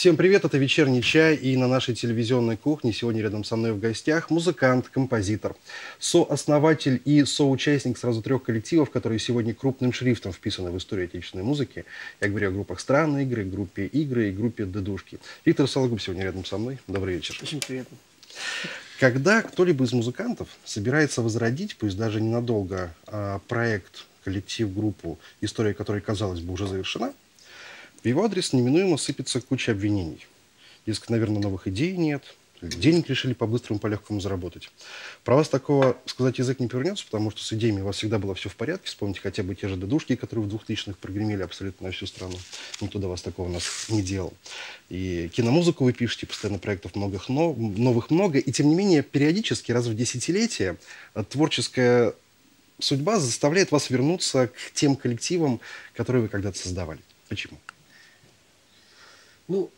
Всем привет, это «Вечерний чай» и на нашей телевизионной кухне сегодня рядом со мной в гостях музыкант, композитор, сооснователь и соучастник сразу трех коллективов, которые сегодня крупным шрифтом вписаны в историю отечественной музыки. Я говорю о группах «Странные игры», группе «Игры» и группе «Дедушки». Виктор Сологуб сегодня рядом со мной. Добрый вечер. Очень приятно. Когда кто-либо из музыкантов собирается возродить, пусть даже ненадолго, а, проект, коллектив, группу, история которой, казалось бы, уже завершена – в его адрес неминуемо сыпется куча обвинений. Дескать, наверное, новых идей нет, денег решили по-быстрому, по-легкому заработать. Про вас такого сказать язык не повернется, потому что с идеями у вас всегда было все в порядке. Вспомните хотя бы те же дедушки, которые в 2000-х прогремели абсолютно на всю страну. Никто до вас такого у нас не делал. И киномузыку вы пишете, постоянно проектов многих, но, новых много. И тем не менее, периодически, раз в десятилетие, э, творческая судьба заставляет вас вернуться к тем коллективам, которые вы когда-то создавали. Почему? Ну,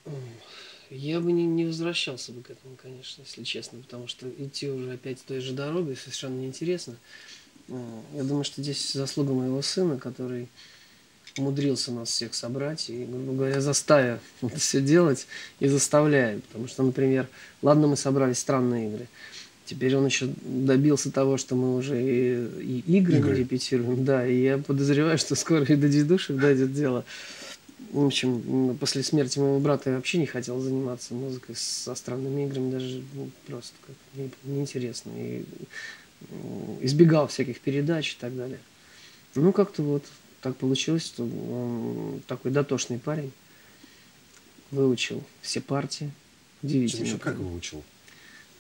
я бы не, не возвращался бы к этому, конечно, если честно, потому что идти уже опять той же дорогой совершенно неинтересно. А, я думаю, что здесь заслуга моего сына, который умудрился нас всех собрать и, грубо говоря, заставя это все делать и заставляет. Потому что, например, ладно, мы собрали странные игры. Теперь он еще добился того, что мы уже и, и игры, игры. репетируем. Да, и я подозреваю, что скоро и до дедушек дойдет дело. В общем, после смерти моего брата я вообще не хотел заниматься музыкой со странными играми, даже ну, просто как неинтересно. И избегал всяких передач и так далее. Ну, как-то вот так получилось, что он такой дотошный парень. Выучил все партии. Удивительно. Еще как выучил?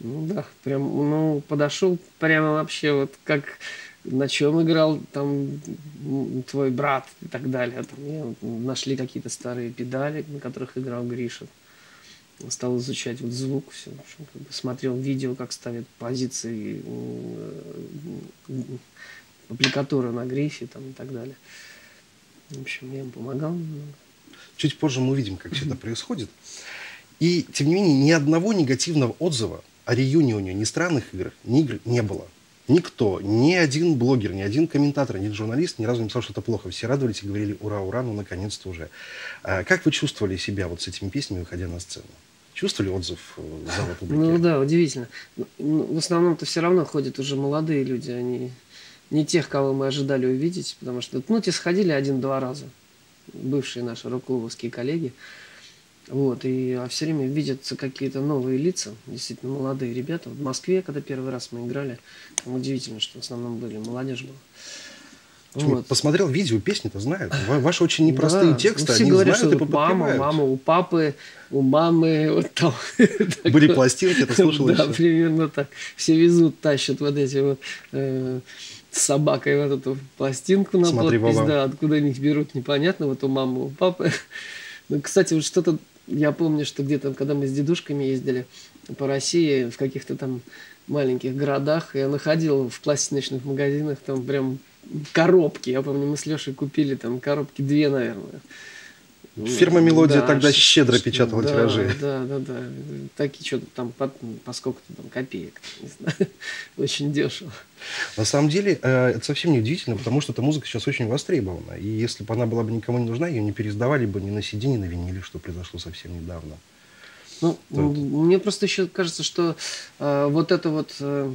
Ну да, прям, ну, подошел прямо вообще вот как на чем играл там твой брат и так далее. Там, нашли какие-то старые педали, на которых играл Гриша. Стал изучать вот звук, все, общем, как бы смотрел видео, как ставят позиции аппликатуры на грифе там, и так далее. В общем, я ему помогал Чуть позже мы увидим, как все это происходит. И, тем не менее, ни одного негативного отзыва о реюнионе ни странных игр, ни игр не было. Никто, ни один блогер, ни один комментатор, ни журналист ни разу не сказал, что это плохо. Все радовались и говорили «Ура, ура, ну наконец-то уже». А как вы чувствовали себя вот с этими песнями, выходя на сцену? Чувствовали отзыв э, зала публики? Ну да, удивительно. Ну, в основном-то все равно ходят уже молодые люди, они не тех, кого мы ожидали увидеть, потому что, ну, те сходили один-два раза, бывшие наши руколовские коллеги. Вот, и а все время видятся какие-то новые лица, действительно молодые ребята. В Москве, когда первый раз мы играли, там удивительно, что в основном были, молодежь была. Вот. Посмотрел видео, песни-то знают. Ваши очень непростые да. тексты, ну, все они говорят, знают что и мама, мама, у папы, у мамы, вот там. Были пластинки, это слушал Да, примерно так. Все везут, тащат вот эти вот э, с собакой вот эту пластинку на Смотри, подпись, да, откуда они их берут, непонятно, вот у мамы, у папы. Ну, кстати, вот что-то я помню, что где-то, когда мы с дедушками ездили по России, в каких-то там маленьких городах, я находил в пластиночных магазинах там прям коробки. Я помню, мы с Лешей купили там коробки две, наверное. Фирма «Мелодия» да, тогда щедро печатала да, тиражи. Да, да, да. Такие что-то там по, по сколько-то там копеек. Не знаю. Очень дешево. На самом деле, э, это совсем не удивительно, потому что эта музыка сейчас очень востребована. И если бы она была бы никому не нужна, ее не пересдавали бы ни на CD, ни на виниле, что произошло совсем недавно. Ну, То мне просто еще кажется, что э, вот эта вот э,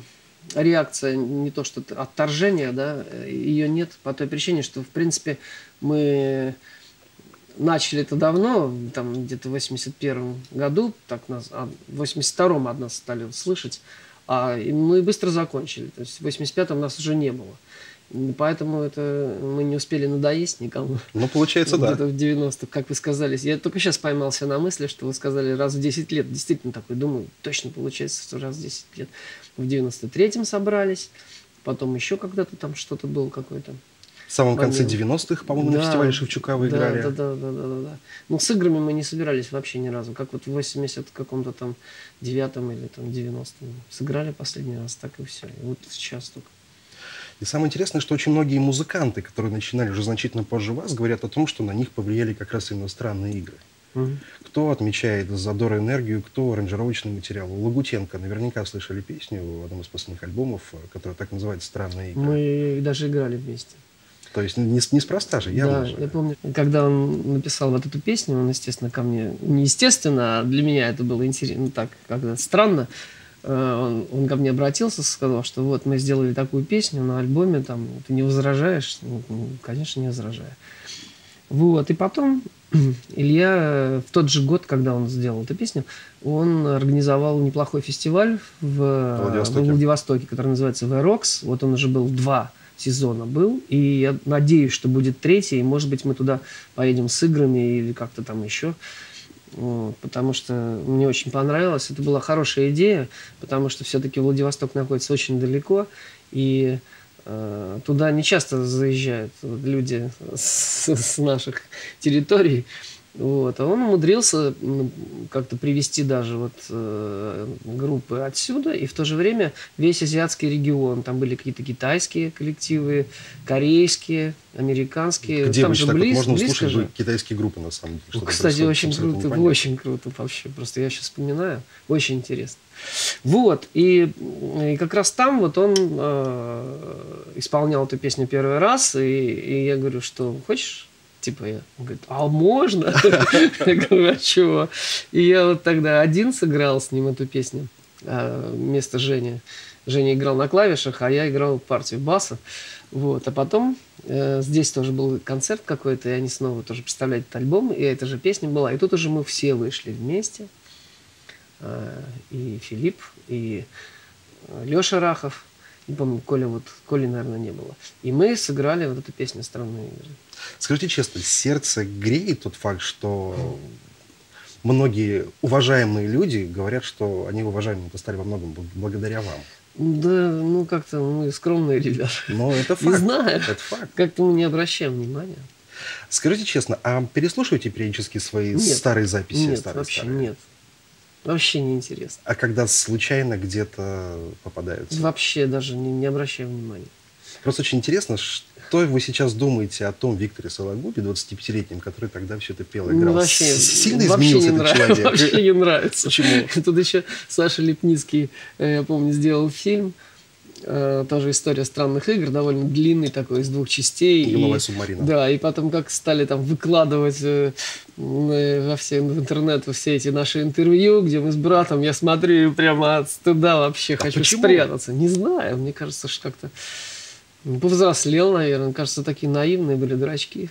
реакция, не то что отторжение, да, ее нет по той причине, что, в принципе, мы начали это давно, там где-то в 81 году, так нас, а в 82-м от нас стали слышать, а, и мы быстро закончили. То есть в 85-м нас уже не было. Поэтому это мы не успели надоесть никому. Ну, получается, да. В 90-х, как вы сказали. Я только сейчас поймался на мысли, что вы сказали раз в 10 лет. Действительно такой, думаю, точно получается, что раз в 10 лет. В 93-м собрались, потом еще когда-то там что-то было какое-то. В самом конце 90-х, по-моему, да, на фестивале Шевчука вы да, играли. Да, да, да, да, да, да. Ну, с играми мы не собирались вообще ни разу. Как вот в 80 каком-то там девятом или там 90-м сыграли последний раз, так и все. И вот сейчас только. И самое интересное, что очень многие музыканты, которые начинали уже значительно позже вас, говорят о том, что на них повлияли как раз иностранные игры. Угу. Кто отмечает задор и энергию, кто аранжировочный материал. У Лагутенко наверняка слышали песню в одном из последних альбомов, которая так называется «Странные игры». Мы даже играли вместе. То есть не, неспроста же, явно да, же. я помню, когда он написал вот эту песню, он, естественно, ко мне, не естественно, а для меня это было интересно, ну так, как-то странно, Э, он, он ко мне обратился, сказал, что вот мы сделали такую песню на альбоме, там, ты не возражаешь? Ну, ну конечно, не возражаю. Вот, и потом Илья в тот же год, когда он сделал эту песню, он организовал неплохой фестиваль в Владивостоке, в Владивостоке который называется V-Rocks. Вот он уже был два сезона был, и я надеюсь, что будет третий, и, может быть, мы туда поедем с играми или как-то там еще. Вот, потому что мне очень понравилось. Это была хорошая идея, потому что все-таки Владивосток находится очень далеко, и э, туда не часто заезжают люди с, с наших территорий. Вот. А он умудрился как-то привести даже вот э, группы отсюда, и в то же время весь азиатский регион. Там были какие-то китайские коллективы, корейские, американские. Где там же близ, можно услышать же. китайские группы, на самом деле. Кстати, очень круто, очень круто вообще. Просто я сейчас вспоминаю. Очень интересно. Вот, и, и как раз там вот он э, исполнял эту песню первый раз, и, и я говорю, что хочешь Типа я, он говорит, а можно? Я говорю, а чего? И я вот тогда один сыграл с ним эту песню а, вместо Жени. Женя играл на клавишах, а я играл партию баса. Вот. А потом э, здесь тоже был концерт какой-то, и они снова тоже представляли этот альбом, и эта же песня была. И тут уже мы все вышли вместе. Э, и Филипп, и Леша Рахов. Не помню, Коля вот, Коли, наверное, не было. И мы сыграли вот эту песню «Странные игры». Скажите честно, сердце греет тот факт, что многие уважаемые люди говорят, что они уважаемыми стали во многом благодаря вам. Да, ну как-то мы скромные ребята. Но это факт. Не знаю. Это факт. Как-то мы не обращаем внимания. Скажите честно, а переслушиваете периодически свои нет. старые записи? Нет, старые, вообще старые? нет. Вообще не интересно. А когда случайно где-то попадаются? Вообще даже не, не обращаю внимания. Просто очень интересно, что вы сейчас думаете о том Викторе Сологубе, 25-летнем, который тогда все это пел и играл? Ну, вообще, Сильно вообще изменился не этот нравится, человек? Вообще не нравится. Почему? Тут еще Саша Лепницкий, э, я помню, сделал фильм, э, тоже история странных игр, довольно длинный такой, из двух частей. Геловая субмарина. Да, и потом как стали там выкладывать э, во все, в интернет во все эти наши интервью, где мы с братом, я смотрю прямо от стыда вообще А хочу почему? спрятаться. Не знаю, мне кажется, что как-то повзрослел, наверное. Кажется, такие наивные были дурачки.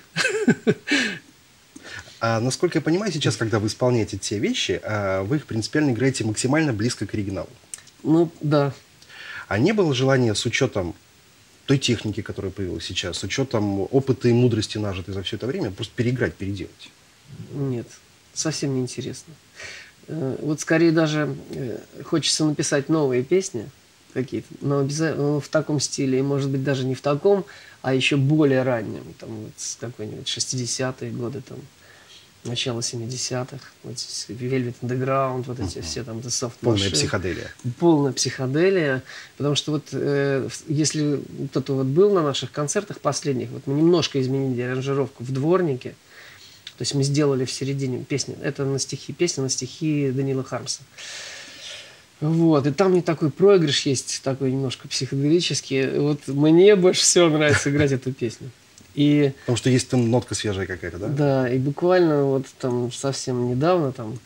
А насколько я понимаю, сейчас, когда вы исполняете те вещи, а, вы их принципиально играете максимально близко к оригиналу. Ну, да. А не было желания с учетом той техники, которая появилась сейчас, с учетом опыта и мудрости, нажитой за все это время, просто переиграть, переделать? Нет, совсем не интересно. Э, Вот скорее даже э, хочется написать новые песни какие-то, но обязательно в таком стиле, и может быть даже не в таком, а еще более раннем, там вот с какой-нибудь 60-е годы, там, начало 70-х, вот Velvet Underground, вот эти все там The Soft Полная психоделия. полная психоделия, потому что вот э, если кто-то вот был на наших концертах последних, вот мы немножко изменили аранжировку в дворнике, то есть мы сделали в середине песни, это на стихи, песня на стихи Данила Хармса. Вот, и там не такой проигрыш есть, такой немножко психоделический. Вот мне больше всего нравится играть эту песню. И Потому что есть там нотка свежая какая-то, да? да, и буквально вот там совсем недавно там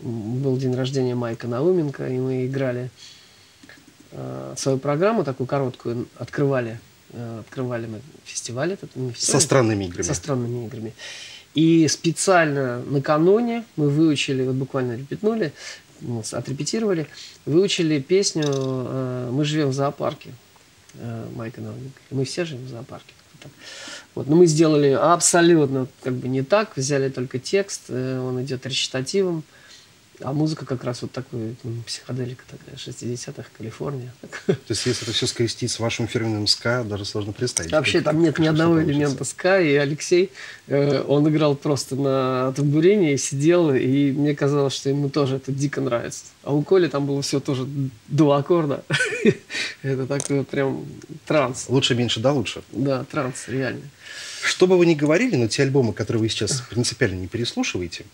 был день рождения Майка Науменко, и мы играли э, свою программу такую короткую, открывали, э, открывали мы фестиваль этот, не Со фестиваль, странными играми. со странными играми. И специально накануне мы выучили, вот буквально репетнули, ну, отрепетировали, выучили песню э, «Мы живем в зоопарке» э, Майка. И Мы все живем в зоопарке. Вот. Но мы сделали абсолютно как бы не так, взяли только текст, э, он идет речитативом, а музыка как раз вот такой, м, психоделика такая, 60-х, Калифорния. То есть, если это все скрестить с вашим фирменным ска, даже сложно представить. Вообще там нет ни одного получится. элемента ска, и Алексей, э, он играл просто на тамбурине и сидел, и мне казалось, что ему тоже это дико нравится. А у Коли там было все тоже до аккорда. Это такой прям транс. Лучше, меньше, да, лучше. Да, транс, реально. Что бы вы ни говорили, но те альбомы, которые вы сейчас принципиально не переслушиваете,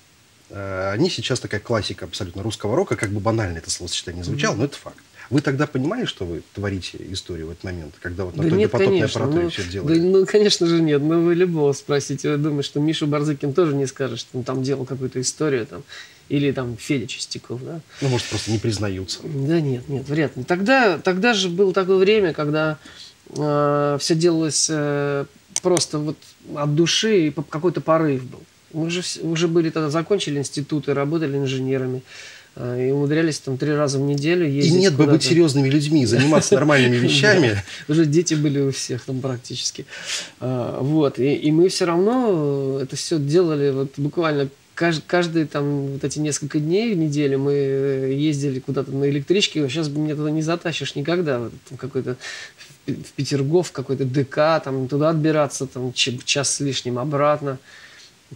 они сейчас такая классика абсолютно русского рока, как бы банально это словосочетание звучало, но это факт. Вы тогда понимали, что вы творите историю в этот момент, когда вот на Да той нет, допотопной конечно. аппаратуре Ну, все да, делали? ну, конечно же, нет. Ну, вы любого спросите. Я думаю, что Миша Барзыкин тоже не скажет, что он там делал какую-то историю. Там, или там Федя Чистяков, да? Ну, может, просто не признаются. Да нет, нет, вряд ли. Тогда, тогда же было такое время, когда все делалось э, просто вот от души, и какой-то порыв был. Мы же уже были тогда, закончили институты, работали инженерами, э, и умудрялись там три раза в неделю И ездить нет бы быть серьезными людьми, заниматься нормальными вещами. Уже дети были у всех там практически. А, Вот. И, и мы все равно это все делали вот буквально кажд- каждые там вот эти несколько дней в неделю мы э, ездили куда-то на электричке. Сейчас меня туда не затащишь никогда. Вот какой-то в Пе- в Петергоф, какой-то ДК, там туда отбираться, там час с лишним обратно.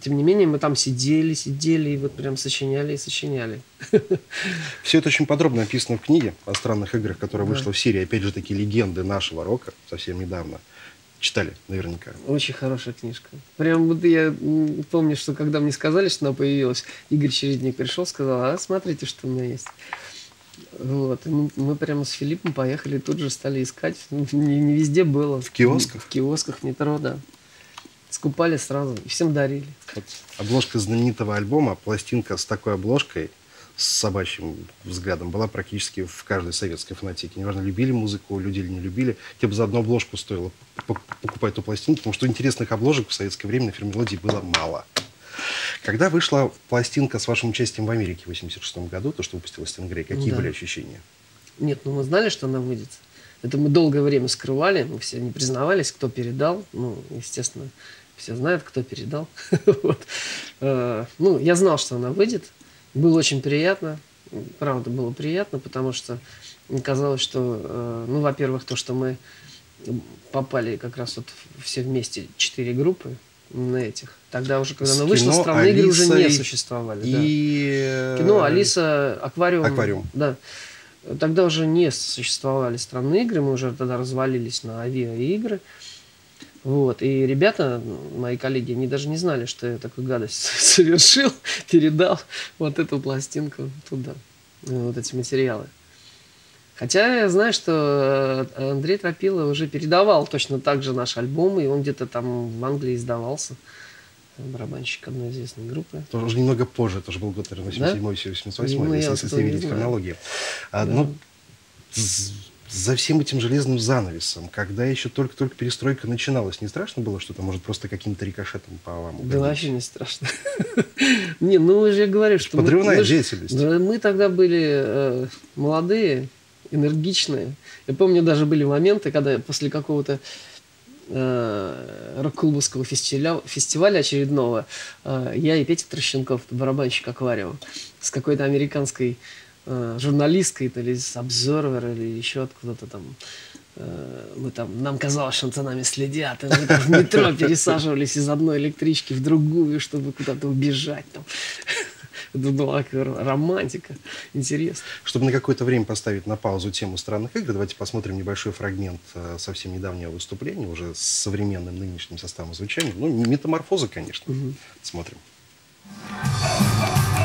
Тем не менее, мы там сидели, сидели и вот прям сочиняли и сочиняли. Все это очень подробно описано в книге о странных играх, которая Да. вышла в серии. Опять же, такие легенды нашего рока совсем недавно. Читали наверняка. Очень хорошая книжка. Прям вот я помню, что когда мне сказали, что она появилась, Игорь Чередник пришел, сказал, а смотрите, что у меня есть. Вот. И мы, мы прямо с Филиппом поехали, тут же стали искать. Ну, Не, не везде было. В киосках? В киосках, метро, да. Скупали сразу и всем дарили. Вот обложка знаменитого альбома, пластинка с такой обложкой, с собачьим взглядом, была практически в каждой советской фанатике. Неважно, любили музыку, люди или не любили. Тебе бы за одну обложку стоило покупать эту пластинку, потому что интересных обложек в советское время на фирме «Мелодии» было мало. Когда вышла пластинка с вашим участием в Америке в 86 году, то, что выпустила Стенгрей, какие Да. были ощущения? Нет, ну мы знали, что она выйдет. Это мы долгое время скрывали, мы все не признавались, кто передал. Ну, естественно, все знают, кто передал. Вот. Э, Ну, я знал, что она выйдет. Было очень приятно. Правда, было приятно, потому что казалось, что, э, ну, во-первых, то, что мы попали как раз вот все вместе, четыре группы на этих. Тогда уже, когда С она вышла, кино, странные игры уже не Алисой существовали. да. И... э, Кино, Алиса, аквариум. Аквариум. Да. Тогда уже не существовали странные игры, мы уже тогда развалились на авиаигры. Вот. И ребята, мои коллеги, они даже не знали, что я такую гадость совершил, передал вот эту пластинку туда, вот эти материалы. Хотя я знаю, что э, Андрей Тропила уже передавал точно так же наш альбом, и он где-то там в Англии издавался. Барабанщик одной известной группы. Тоже уже немного позже, это же был год, наверное, 87 88 Ну, я если, вот если видеть знаю. хронологию. А, Да. ну, за всем этим железным занавесом, когда еще только-только перестройка начиналась, не страшно было, что это может просто каким-то рикошетом по вам Да угодить? вообще не страшно. Не, ну я же говорю, что... мы- Подрывная деятельность. Да, мы тогда были э, молодые, энергичные. Я помню, даже были моменты, когда после какого-то э, рок-клубовского фестиваля, фестиваля очередного э, я и Петя Трощенков, барабанщик аквариум, с какой-то американской э, журналисткой, то ли из или еще откуда-то там. э, Мы там, нам казалось, что за нами следят, и мы там в метро пересаживались из одной электрички в другую, чтобы куда-то убежать. Там. Это была романтика, интересно. Чтобы на какое-то время поставить на паузу тему странных игр, давайте посмотрим небольшой фрагмент э, совсем недавнего выступления, уже с современным нынешним составом звучания. Ну, метаморфоза, конечно. Смотрим. Потомках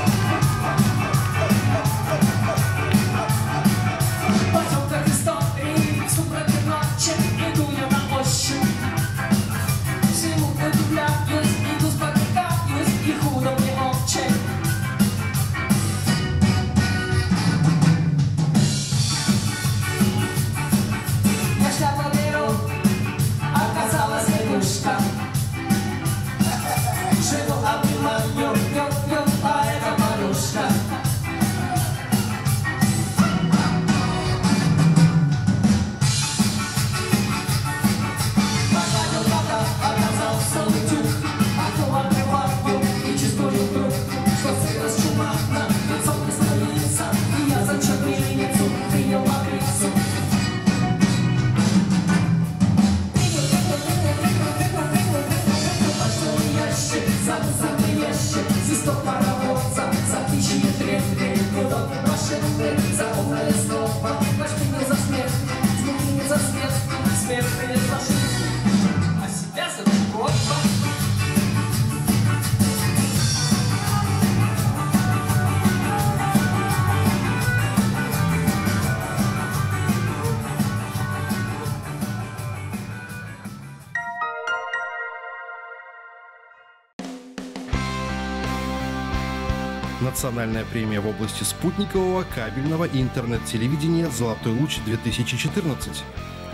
Национальная премия в области спутникового, кабельного и интернет-телевидения «Золотой луч-2014».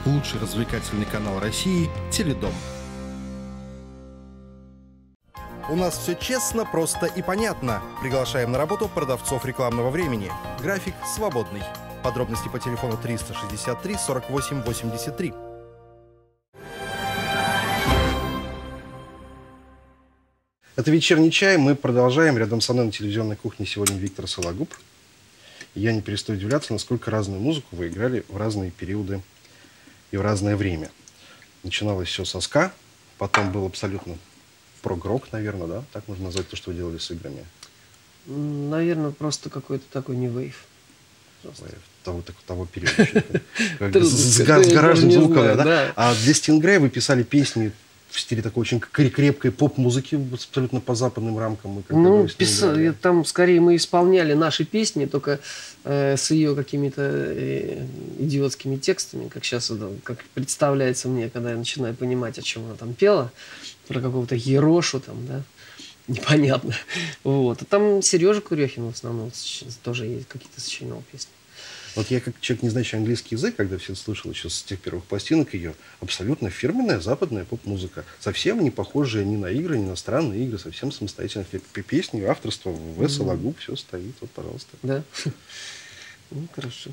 Лучший развлекательный канал России «Теледом». У нас все честно, просто и понятно. Приглашаем на работу продавцов рекламного времени. График свободный. Подробности по телефону 363 48 83. Это вечерний чай. Мы продолжаем. Рядом со мной на телевизионной кухне сегодня Виктор Сологуб. Я не перестаю удивляться, насколько разную музыку вы играли в разные периоды и в разное время. Начиналось все со ска, потом был абсолютно прогрок, наверное, да? Так можно назвать то, что вы делали с играми. Наверное, просто какой-то такой не вейв. Того, так- того периода. С я гаражным звуком, да. А для Стингрея вы писали песни в стиле такой очень кре- крепкой поп-музыки, абсолютно по западным рамкам. Когда Ну, вы с ней писа- играли. там скорее мы исполняли наши песни, только э, с ее какими-то э, идиотскими текстами, как сейчас это, как представляется мне, когда я начинаю понимать, о чем она там пела, про какого-то Ерошу там, да, непонятно. Вот. А там Сережа Курехин в основном тоже есть какие-то сочинял песни. Вот я как человек, не знающий английский язык, когда все слышал еще с тех первых пластинок ее, абсолютно фирменная западная поп-музыка. Совсем не похожая ни на игры, ни на странные игры, совсем пе- песни, авторство, В. Сологуб, все стоит, вот, пожалуйста. Да? Ну, хорошо.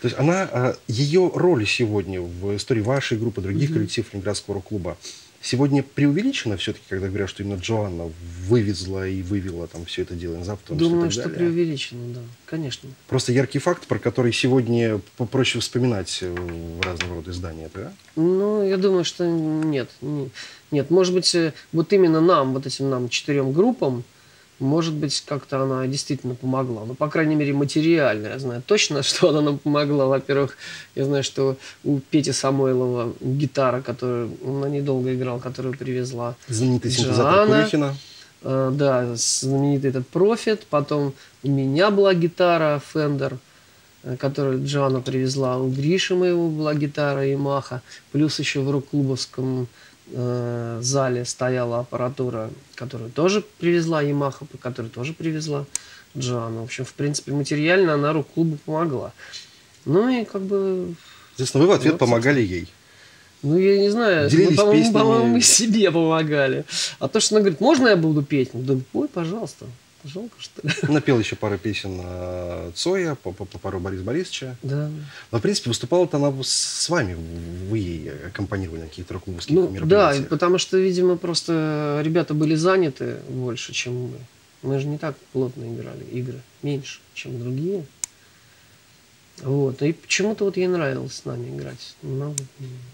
То есть она, а, ее роли сегодня в истории вашей группы, других коллективов Ленинградского рок-клуба, сегодня преувеличена все-таки, когда говорят, что именно Джоанна вывезла и вывела там все это дело на Запад? Думаю, что далее? преувеличено, да, конечно. Просто яркий факт, про который сегодня попроще вспоминать э, в разного рода издания, да? Ну, я думаю, что нет. не- Нет, может быть, э, вот именно нам, вот этим нам четырем группам, может быть, как-то она действительно помогла. Ну, по крайней мере, материально. Я знаю точно, что она нам помогла. Во-первых, я знаю, что у Пети Самойлова гитара, которую он недолго играл, которую привезла Знаменитый синтезатор. Курехина. Э, да, знаменитый этот профит. Потом у меня была гитара Fender, э, которую Джоанна привезла. У Гриши моего была гитара Yamaha. Плюс еще в рок-клубовском э, зале стояла аппаратура, которую тоже привезла Yamaha, которую тоже привезла Джоанна. В общем, в принципе, материально она рок-клубу помогла. Ну и как бы Естественно, вы в ответ Вот, помогали ей. ну, я не знаю, Делились мы, по-моему, по-моему, мы себе помогали. А то, что она говорит, можно я буду петь? Ну, да пой, пожалуйста. Жалко, что ли? Напел еще пару песен э, Цоя, пару Бориса Борисовича. Да. Но, в принципе, выступала-то она с вами, вы ей аккомпанировали на каких-то рок-клубовских Ну, да, мероприятиях. потому что, видимо, просто ребята были заняты больше, чем мы. Мы же не так плотно играли игры, меньше, чем другие. Вот. И почему-то вот ей нравилось с нами играть. Ну,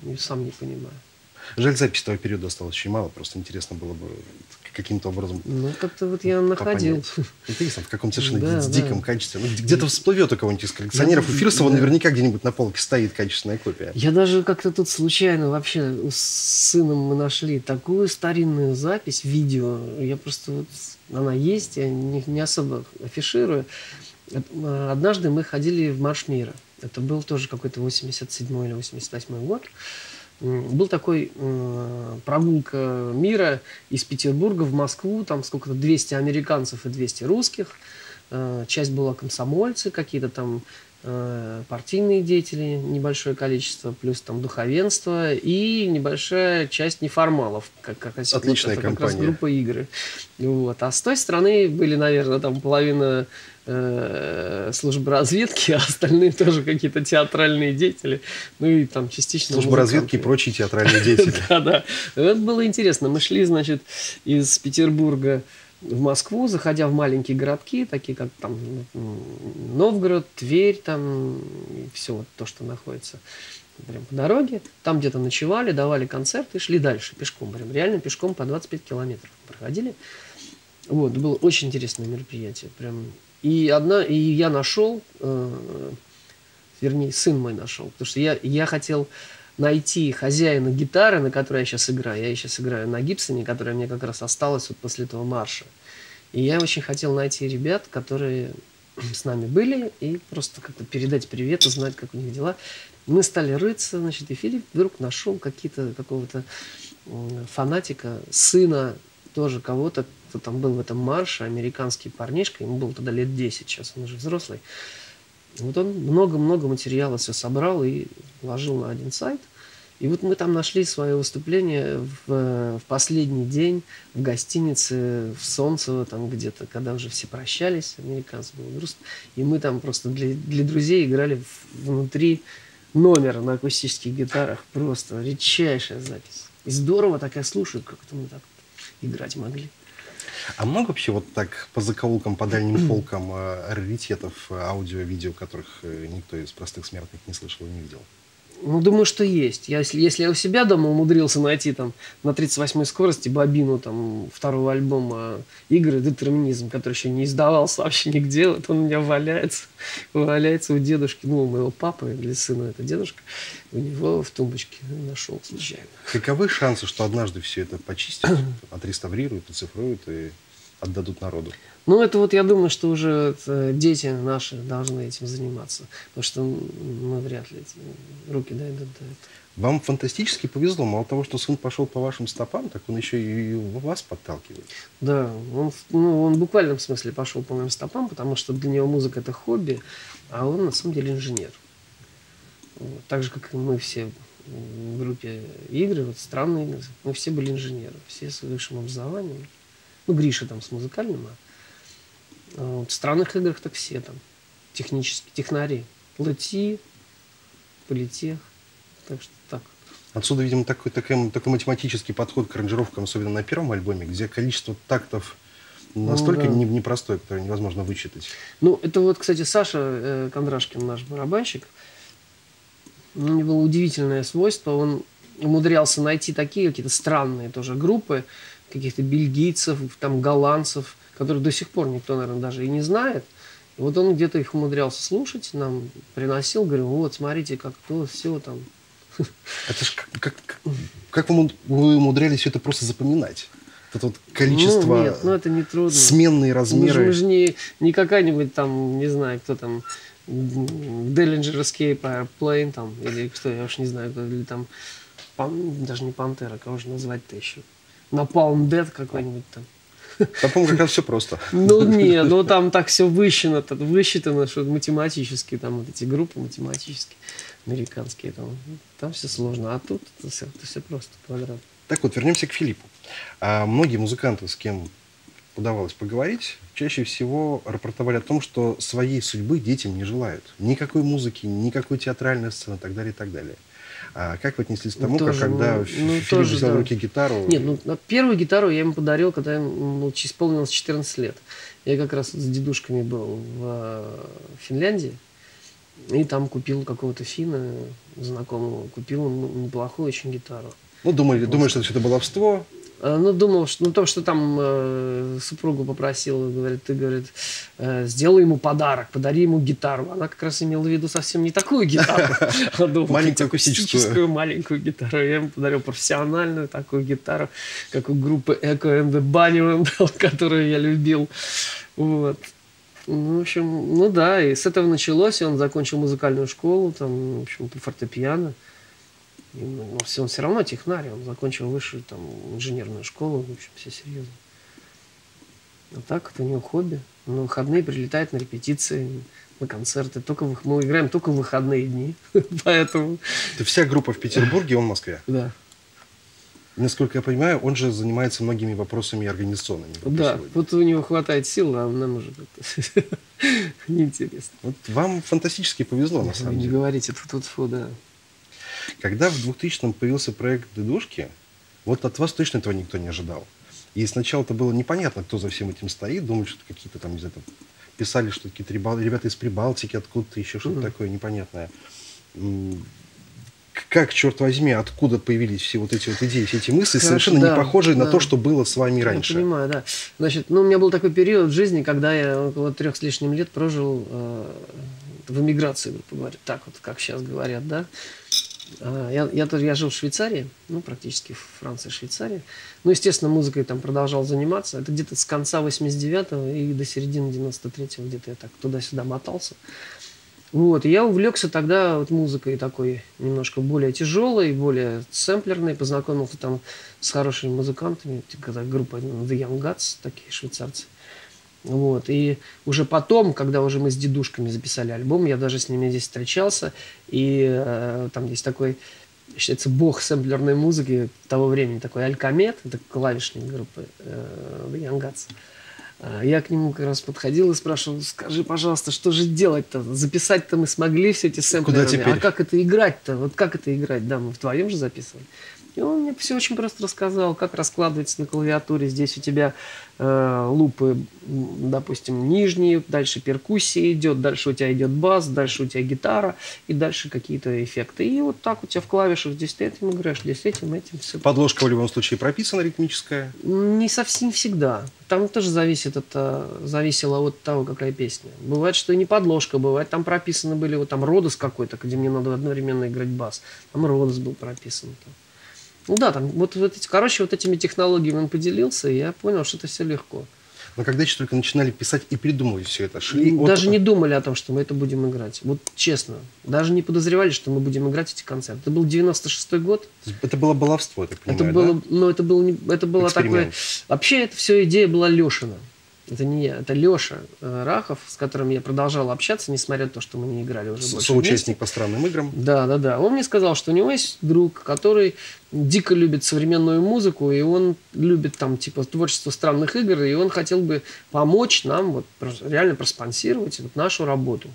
я сам не понимаю. Жаль, записи того периода осталось очень мало, просто интересно было бы каким-то образом Ну, как-то вот я находил. Интересно, в каком совершенно Да, ди- да. диком качестве. Ну, где-то всплывет у кого-нибудь из коллекционеров. У Фирсова Да. наверняка где-нибудь на полке стоит качественная копия. Я даже как-то тут случайно вообще с сыном мы нашли такую старинную запись, видео. Я просто вот, она есть, я не, не особо афиширую. Однажды мы ходили в Марш мира. Это был тоже какой-то 87 или 88 год. Был такой э, прогулка мира из Петербурга в Москву. Там сколько-то 200 американцев и 200 русских. Э, Часть была комсомольцы, какие-то там партийные деятели, небольшое количество, плюс там духовенство и небольшая часть неформалов, как, как Отличная это как раз компания. группа игры. Вот. А с той стороны были, наверное, там половина э, службы разведки, а остальные тоже какие-то театральные деятели, ну и там частично Служба разведки и прочие театральные деятели. Да, да. Это было интересно. Мы шли, значит, из Петербурга в Москву, заходя в маленькие городки, такие как там Новгород, Тверь, там все вот то, что находится прям по дороге. Там где-то ночевали, давали концерты, шли дальше пешком. Прям реально пешком по 25 километров проходили. Вот, было очень интересное мероприятие. Прям. И одна, и я нашел, э, вернее, сын мой нашел, потому что я, я хотел найти хозяина гитары, на которой я сейчас играю. Я сейчас играю на Гибсоне, которая мне как раз осталась вот после этого марша. И я очень хотел найти ребят, которые с нами были, и просто как-то передать привет, узнать, как у них дела. Мы стали рыться, значит, и Филипп вдруг нашел какие-то, какого-то фанатика, сына тоже кого-то, кто там был в этом марше, американский парнишка, ему было тогда лет 10, сейчас он уже взрослый. Вот он много-много материала все собрал и вложил на один сайт. И вот мы там нашли свое выступление в, в последний день в гостинице в Солнцево, там где-то, когда уже все прощались, американцы было грустно. И мы там просто для, для друзей играли в- внутри номера на акустических гитарах. Просто редчайшая запись. И здорово так я слушаю, как это мы так играть могли. А много вообще вот так по закоулкам, по дальним полкам э, раритетов э, аудио, видео, которых э, никто из простых смертных не слышал и не видел? Ну, думаю, что есть. Я, если, если я у себя дома умудрился найти там на 38-й скорости бобину там второго альбома игры «Детерминизм», который еще не издавался вообще нигде, вот он у меня валяется, валяется у дедушки, ну, у моего папы, для сына это дедушка, у него в тумбочке нашел случайно. Каковы шансы, что однажды все это почистят, отреставрируют, оцифруют и отдадут народу? Ну, это вот я думаю, что уже это дети наши должны этим заниматься, потому что мы вряд ли руки дойдут до этого. Вам фантастически повезло. Мало того, что сын пошел по вашим стопам, так он еще и вас подталкивает. Да, он, ну, он в буквальном смысле пошел по моим стопам, потому что для него музыка это хобби, а он на самом деле инженер. Так же, как и мы все в группе игры, вот странные игры, мы все были инженеры, все с высшим образованием. Ну, Гриша там с музыкальным, а а вот в странных играх так все там технические, технари. ЛТИ, политех. Так что так. Отсюда, видимо, такой, такой, такой математический подход к аранжировкам, особенно на первом альбоме, где количество тактов настолько да. не- непростое, которое невозможно вычитать. Ну, это вот, кстати, Саша э, Кондрашкин, наш барабанщик, у него было удивительное свойство. Он умудрялся найти такие какие-то странные тоже группы, каких-то бельгийцев, там, голландцев, которых до сих пор никто, наверное, даже и не знает. И вот он где-то их умудрялся слушать, нам приносил, говорил, вот, смотрите, как то, все там. Это ж как, как, как- вы вы умудрялись это просто запоминать? Это вот количество, Ну, нет, ну это не трудно. сменные Мы же, размеры. мы же не, не какая-нибудь там, не знаю, кто там, Dellinger Escape Airplane там, или кто, я уж не знаю, кто, или там, Пан- даже не Пантера, кого же назвать-то еще? Napalm Dead какой-нибудь там. Там, по-моему, как раз все просто. Ну, не, ну там так все высчитано, высчитано, что математически, там вот эти группы математические, американские, там, там все сложно, а тут это все, это все просто квадрат. Так вот, вернемся к Филиппу. А многие музыканты, с кем удавалось поговорить, чаще всего рапортовали о том, что своей судьбы детям не желают. Никакой музыки, никакой театральной сцены и так далее, и так далее. А как вы отнеслись к Ну, тому, как тоже, когда ну, ну, Филипп тоже, взял в да. руки гитару? Нет, ну первую гитару я ему подарил, когда ему исполнилось 14 лет. Я как раз с дедушками был в э, Финляндии. И там купил какого-то финна знакомого. Купил неплохую очень гитару. Ну, думали, думали, что это все баловство. Э, Ну, думал, что, ну, то, что там э, супругу попросил, говорит, ты, говорит, э, сделай ему подарок, подари ему гитару. Она как раз имела в виду совсем не такую гитару, Маленькую акустическую. маленькую гитару. Я ему подарил профессиональную такую гитару, как у группы Echo and the Bunnymen, которую я любил. Вот. Ну, в общем, ну да, и с этого началось, и он закончил музыкальную школу, там, в общем, по фортепиано. И, ну, все- он все равно технарь, он закончил высшую там инженерную школу, в общем, все серьезно. А так, это у него хобби. Он на выходные прилетает на репетиции, на концерты. Только в, мы играем только в выходные дни, поэтому, Это вся группа в Петербурге, он в Москве. да. Насколько я понимаю, он же занимается многими вопросами организационными. Да, сегодня. вот у него хватает сил, а нам уже как-то неинтересно. Вот вам фантастически повезло, на самом Не деле. говорите, тут фу да. Когда в 2000-м появился проект «Дедушки», вот от вас точно этого никто не ожидал. И сначала это было непонятно, кто за всем этим стоит. Думали, что какие-то там, не знаю, писали, что какие-то ребята, ребята из Прибалтики, откуда-то еще что-то Мгм. такое непонятное. Как, черт возьми, откуда появились все вот эти вот идеи, все эти мысли, Хорошо, совершенно да, не похожие на да. то, что было с вами Я раньше. понимаю, да. Значит, ну, у меня был такой период в жизни, когда я около трех с лишним лет прожил э, в эмиграции, грубо говоря, так вот, как сейчас говорят, да. А, Я, я, я жил в Швейцарии, ну, практически в Франции, Швейцарии. Ну, естественно, музыкой там продолжал заниматься. Это где-то с конца 89-го и до середины 93-го где-то я так туда-сюда мотался. Вот, и я увлекся тогда вот музыкой такой немножко более тяжелой, более сэмплерной, познакомился там с хорошими музыкантами, когда группа The Young Guts, такие швейцарцы. Вот, и уже потом, когда уже мы с дедушками записали альбом, я даже с ними здесь встречался, и э, там есть такой, считается, бог сэмплерной музыки того времени, такой Алькамет, это клавишник группы э. А, Я к нему как раз подходил и спрашивал, скажи, пожалуйста, что же делать-то? Записать-то мы смогли все эти сэмплеры, а как это играть-то? Вот как это играть? Да, мы вдвоем же записывали. И он мне все очень просто рассказал, как раскладывается на клавиатуре. Здесь у тебя э, лупы, допустим, нижние, дальше перкуссия идет, дальше у тебя идет бас, дальше у тебя гитара и дальше какие-то эффекты. И вот так у тебя в клавишах здесь ты этим играешь, здесь этим, этим, все. Подложка в любом случае прописана ритмическая. Не совсем всегда. Там тоже зависит от, э, зависело от того, какая песня. Бывает, что и не подложка, бывает, там прописаны были, вот там Родос какой-то, где мне надо одновременно играть бас. Там Родос был прописан. Там. Ну да, там вот, вот эти, короче, вот этими технологиями он поделился, и я понял, что это все легко. Но когда еще только начинали писать и придумывать все это, шли от- Даже не думали о том, что мы это будем играть. Вот честно. Даже не подозревали, что мы будем играть эти концерты. Это был 96-й год. Это было баловство, я так понимаю, это было, да? ну, это было, не- это было такое. Вообще, это все идея была Лешина. Это не я, это Леша Рахов, с которым я продолжал общаться, несмотря на то, что мы не играли уже больше вместе. Соучастник по странным играм. Да, да, да. Он мне сказал, что у него есть друг, который дико любит современную музыку, и он любит там типа творчество странных игр, и он хотел бы помочь нам вот реально проспонсировать вот нашу работу.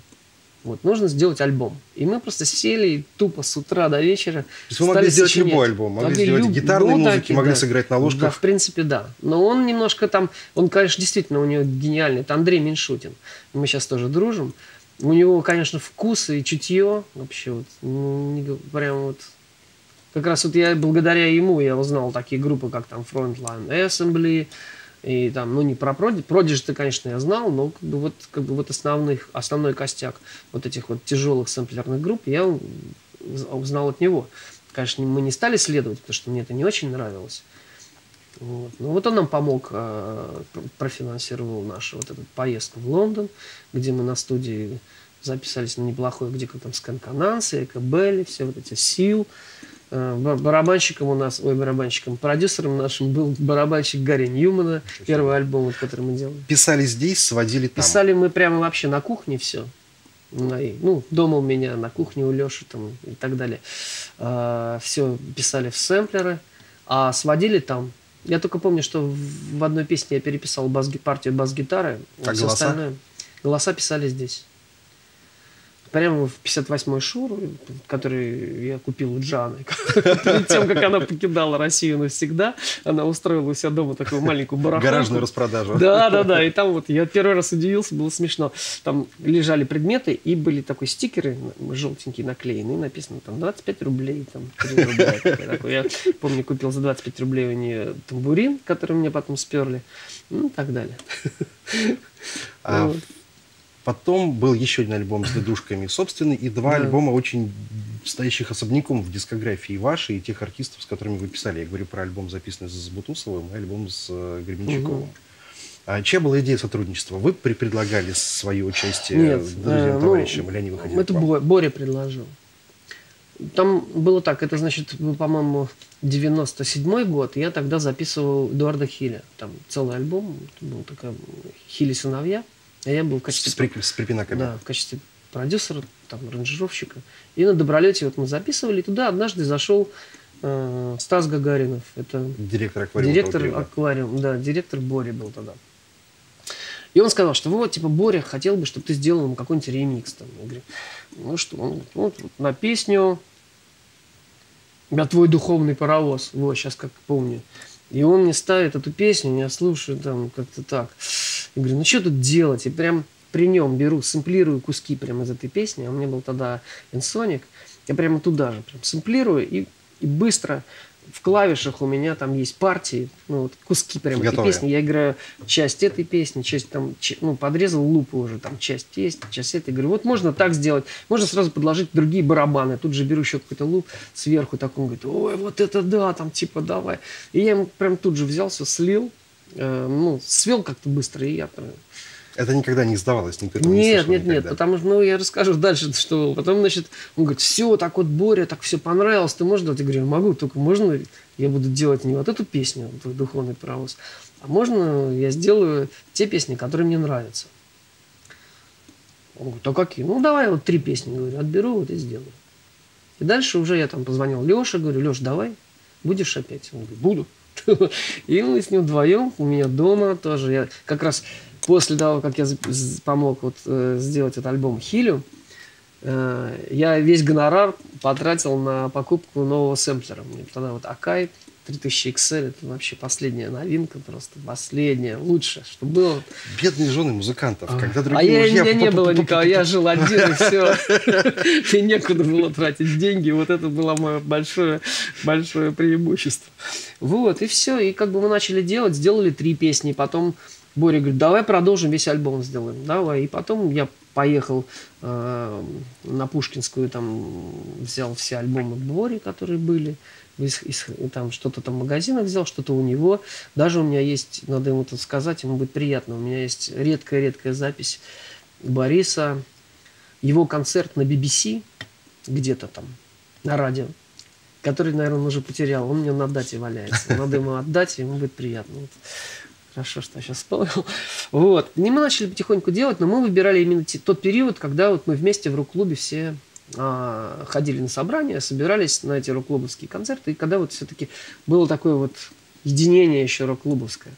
Вот, нужно сделать альбом. И мы просто сели тупо с утра до вечера. То есть вы могли сделать сочинять. любой альбом, могли сделать люб- гитарные ну, музыки, могли да. сыграть на Да, ложках. в принципе, да. Но он немножко там, он, конечно, действительно у него гениальный. Это Андрей Меньшутин. Мы сейчас тоже дружим. У него, конечно, вкус и чутье вообще вот, ну, прям вот. Как раз вот я благодаря ему я узнал такие группы, как там Frontline Assembly, и там, ну не про Prodigy, Prodigy-то, конечно, я знал, но как бы вот, как бы вот основных, основной костяк вот этих вот тяжелых сэмплерных групп я уз- узнал от него. Конечно, мы не стали следовать, потому что мне это не очень нравилось. Вот. Ну вот он нам помог, э, пр- профинансировал нашу вот эту поездку в Лондон, где мы на студии записались на неплохой, где как там Сканкананс, Эко все вот эти сил. Э, ба- Барабанщиком у нас, ой, барабанщиком, продюсером нашим был барабанщик Гарри Ньюмана, первый альбом, вот, который мы делали. Писали здесь, сводили там. Писали мы прямо вообще на кухне все. Ну, дома у меня, на кухне у Леши там и так далее. все писали в сэмплеры, а сводили там. Я только помню, что в одной песне я переписал бас партию бас-гитары, А всё голоса? остальное- голоса писали здесь. Прямо в 58-й шур, который я купил у Джаны. Перед тем, как она покидала Россию навсегда, она устроила у себя дома такую маленькую барахолку. Гаражную распродажу. Да, да, да. И там вот я первый раз удивился, было смешно. Там лежали предметы и были такой стикеры желтенькие наклеены, и написано там 25 рублей, там 3 рубля. Такой. Я помню, купил за 25 рублей у нее тамбурин, который мне потом сперли, ну и так далее. А Вот. Потом был еще один альбом с дедушками собственный, и два Да. альбома очень стоящих особняком в дискографии вашей и тех артистов, с которыми вы писали. Я говорю про альбом, записанный с Бутусовым, и альбом с э, Гребенщиковым. Мгм. А чья была идея сотрудничества? Вы при- предлагали свое участие Нет, друзьям, э, товарищам, ну, или они выходили Это? Бо- Боря предложил. Там было так, это значит, ну, по-моему, 97 год, я тогда записывал Эдуарда Хиля. Там целый альбом, это был такой Хили сыновья, а я был в качестве С, при- с припинаками. да, в качестве продюсера, там, аранжировщика. И на Добролете вот мы записывали, и туда однажды зашел э, Стас Гагаринов. Это Директор аквариума. директор аквариум, да, директор Бори был тогда. И он сказал, что вот, типа, Боря хотел бы, чтобы ты сделал ему какой-нибудь ремикс. Там. Я говорю, ну что, он говорит, вот, вот на песню «Я твой духовный паровоз». Вот, сейчас как помню. И он мне ставит эту песню, я слушаю там как-то так. Я говорю, ну что тут делать? И прям при нем беру, сэмплирую куски прямо из этой песни. А у меня был тогда Ensonic. Я прямо туда же прям сэмплирую и, и быстро в клавишах у меня там есть партии, ну, вот куски прямо этой песни. Я играю часть этой песни, часть там, ну, подрезал лупы уже, там, часть есть, часть этой. Говорю, вот можно так сделать, можно сразу подложить другие барабаны. Тут же беру еще какой-то луп сверху, так он говорит, ой, вот это да, там, типа, давай. И я ему прям тут же взялся, слил, э, ну, свел как-то быстро, и я прям Это никогда не издавалось, никто этого не Нет, слышал нет, нет, никогда. потому что, ну, я расскажу дальше, что. Потом, значит, он говорит, все, так вот, Боря, так все понравилось, ты можешь делать? Я говорю, могу, только можно я буду делать не вот эту песню, твой духовный паровоз, а можно я сделаю те песни, которые мне нравятся. Он говорит, а какие? Ну, давай вот три песни, говорю, отберу вот и сделаю. И дальше уже я там позвонил Леше, говорю, Леш, давай, будешь опять? Он говорит, буду. И мы с ним вдвоем у меня дома тоже. Я как раз после того, как я помог вот, э, сделать этот альбом Хилю, э, я весь гонорар потратил на покупку нового сэмплера. Мне тогда вот Акай 3000 XL, это вообще последняя новинка, просто последняя, лучшее, что было. Бедные жены музыкантов, когда А другие я, мужья... меня не было никого, я жил один, и все. И некуда было тратить деньги. Вот это было мое большое, большое преимущество. Вот, и все. И как бы мы начали делать, сделали три песни. Потом Боря говорит, давай продолжим, весь альбом сделаем. Давай. И потом я поехал э, на Пушкинскую, там взял все альбомы Бори, которые были. Из- из- там что-то там в магазинах взял, что-то у него. Даже у меня есть, надо ему тут сказать, ему будет приятно. У меня есть редкая-редкая запись Бориса, его концерт на BBC, где-то там, на радио, который, наверное, он уже потерял. Он мне на дате валяется. Надо ему отдать, ему будет приятно. Хорошо, что я сейчас вспомнил. Вот. И мы начали потихоньку делать, но мы выбирали именно тот период, когда вот мы вместе в рок-клубе все а, ходили на собрания, собирались на эти рок-клубовские концерты, и когда вот все-таки было такое вот единение еще рок-клубовское.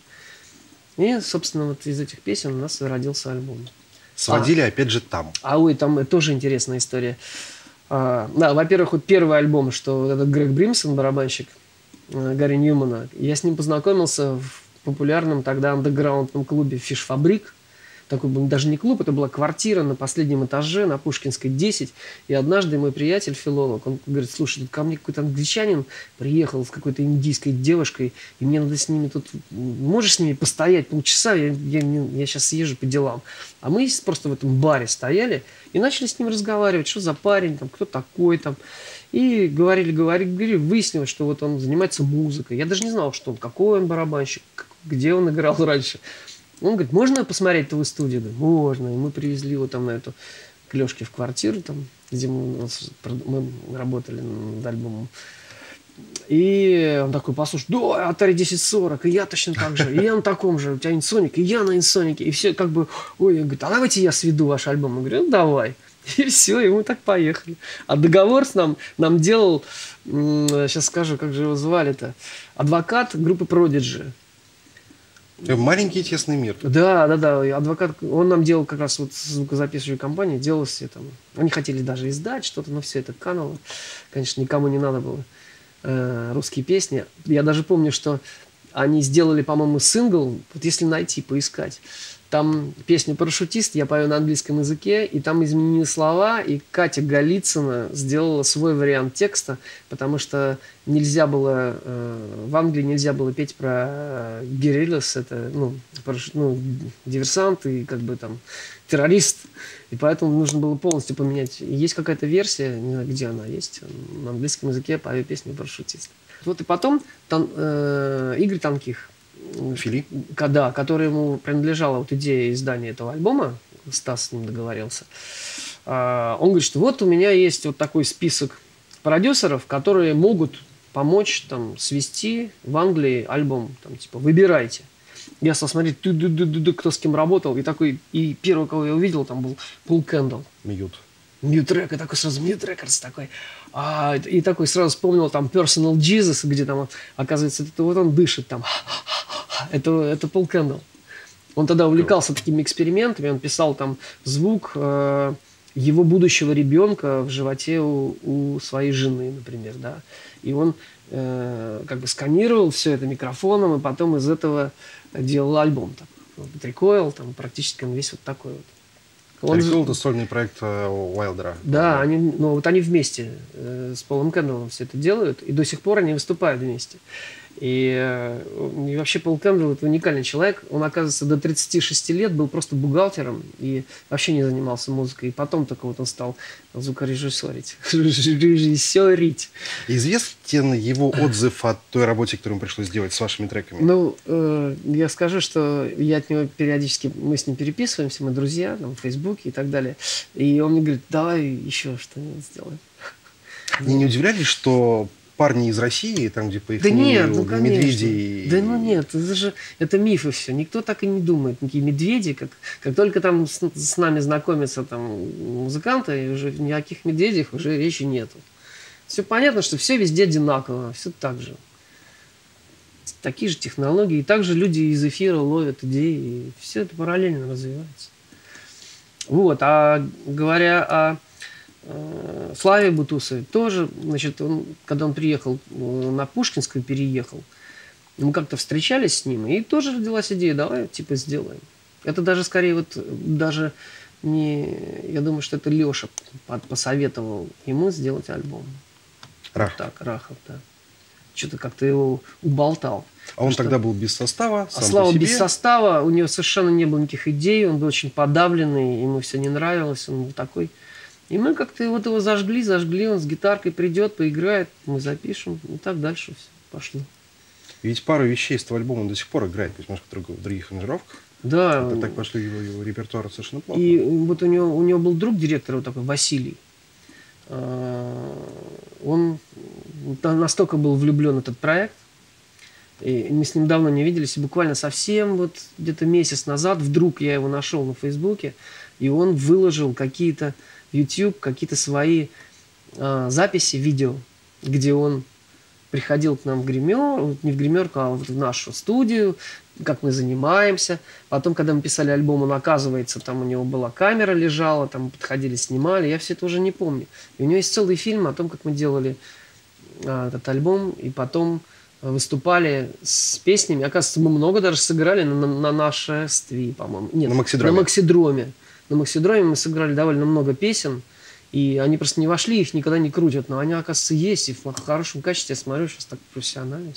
И, собственно, вот из этих песен у нас родился альбом. Сводили опять же там. А ой, там тоже интересная история. А, да, во-первых, вот первый альбом, что вот этот Грег Бримсон, барабанщик э, Гарри Ньюмана, я с ним познакомился в популярном тогда андеграундном клубе Фиш Фабрик. Такой был даже не клуб, это была квартира на последнем этаже на Пушкинской 10. И однажды мой приятель, филолог, он говорит, слушай, тут ко мне какой-то англичанин приехал с какой-то индийской девушкой, и мне надо с ними тут... Можешь с ними постоять полчаса? Я, я, я сейчас съезжу по делам. А мы просто в этом баре стояли и начали с ним разговаривать, что за парень, там, кто такой там. И говорили, говорили, говорили, выяснилось, что вот он занимается музыкой. Я даже не знал, что он, какой он барабанщик, где он играл раньше. Он говорит, можно посмотреть твою студию? Говорю, можно. И мы привезли его там на эту к в квартиру, там, где мы, мы работали над альбомом. И он такой, послушай, да, Atari 1040, и я точно так же, и я на таком же, у тебя инсоник, и я на инсонике, и все как бы, ой, он говорит, а давайте я сведу ваш альбом. Я говорю, ну давай. И все, и мы так поехали. А договор с нам, нам делал, сейчас скажу, как же его звали-то, адвокат группы Prodigy. Э, Маленький тесный мир. Да, да, да. Адвокат, он нам делал как раз вот звукозаписывающую компанию, делал все там. Они хотели даже издать что-то, но все это кануло. Конечно, никому не надо было э, русские песни. Я даже помню, что они сделали, по-моему, сингл, вот если найти, поискать. Там песню «Парашютист» я пою на английском языке, и там изменены слова, и Катя Голицына сделала свой вариант текста, потому что нельзя было, э, в Англии нельзя было петь про э, guerrillas, это, ну, параш- ну, диверсант и как бы там террорист, и поэтому нужно было полностью поменять. Есть какая-то версия, не знаю, где она есть, на английском языке пою песню «Парашютист». Вот и потом Тан- э, Игорь Танких, Фили. да, который ему принадлежала вот идея издания этого альбома, Стас с ним договорился, а, он говорит, что вот у меня есть вот такой список продюсеров, которые могут помочь там свести в Англии альбом, там типа выбирайте. Я стал смотреть, кто с кем работал, и такой, и первый, кого я увидел, там был Пол Кэндалл. Мьют. Мьютрек, и такой сразу Мьютрек такой. А, и такой сразу вспомнил там Personal Jesus, где там, оказывается, это вот он дышит там. Это, это Пол Кэндалл. Он тогда увлекался такими экспериментами, он писал там звук э, его будущего ребенка в животе у, у своей жены, например, да. И он э, как бы сканировал все это микрофоном, и потом из этого делал альбом. Так. Вот, Recoil, там практически он весь вот такой вот. Он Рикол это сольный проект э, Уайлдера. да, они, ну, вот они вместе э, с Полом Кэндаллом все это делают, и до сих пор они выступают вместе. И, э, и вообще Пол Кэмпбелл это уникальный человек. Он, оказывается, до 36 лет был просто бухгалтером и вообще не занимался музыкой. И потом только вот он стал звукорежиссерить. Режиссерить. Известен его отзыв о той работе, которую ему пришлось сделать с вашими треками? Ну, э, я скажу, что я от него периодически, мы с ним переписываемся, мы друзья, там, в Фейсбуке и так далее. И он мне говорит, давай еще что-нибудь сделаем. И не удивлялись, что парни из России, там, где по их Да нет, ну конечно. медведи... Да ну нет, это же это мифы все. Никто так и не думает. Никакие медведи, как, как только там с, с нами знакомятся там музыканты, и уже никаких медведей уже речи нету. Все понятно, что все везде одинаково, все так же. Такие же технологии. И также люди из эфира ловят идеи, и все это параллельно развивается. Вот, а говоря о Славе Бутусове, тоже, значит, он, когда он приехал э, на Пушкинскую, переехал, мы как-то встречались с ним, и тоже родилась идея, давай, типа, сделаем. Это даже скорее вот, э, даже не, я думаю, что это Леша посоветовал ему сделать альбом. Рах. Так, Рахов, да. Что-то как-то его уболтал. А он Что- тогда был без состава, А сам по Слава без состава, у него совершенно не было никаких идей, он был очень подавленный, ему все не нравилось, он был такой. И мы как-то вот его зажгли, зажгли, он с гитаркой придет, поиграет, мы запишем, и так дальше все пошло. Ведь пару вещей с этого альбома он до сих пор играет, пусть немножко в друг- в других аранжировках. Да, Это так пошли его, его репертуар совершенно плохо. и вот у него, у него был друг директора вот такой, Василий. А, Он на- настолько был влюблен в этот проект, и мы с ним давно не виделись, и буквально совсем вот где-то месяц назад вдруг я его нашел на Фейсбуке, и он выложил какие-то YouTube, какие-то свои а, записи, видео, где он приходил к нам в гример, не в гримерку, а в нашу студию, как мы занимаемся. Потом, когда мы писали альбом, он, оказывается, там у него была камера лежала, там подходили, снимали. Я все это уже не помню. И у него есть целый фильм о том, как мы делали а, этот альбом, и потом выступали с песнями. Оказывается, мы много даже сыграли на, на, на нашествии, по-моему. Нет, На Максидроме. На Максидроме. На Максидроме мы сыграли довольно много песен. И они просто не вошли, их никогда не крутят. Но они, оказывается, есть. И в хорошем качестве я смотрю, сейчас так профессионально.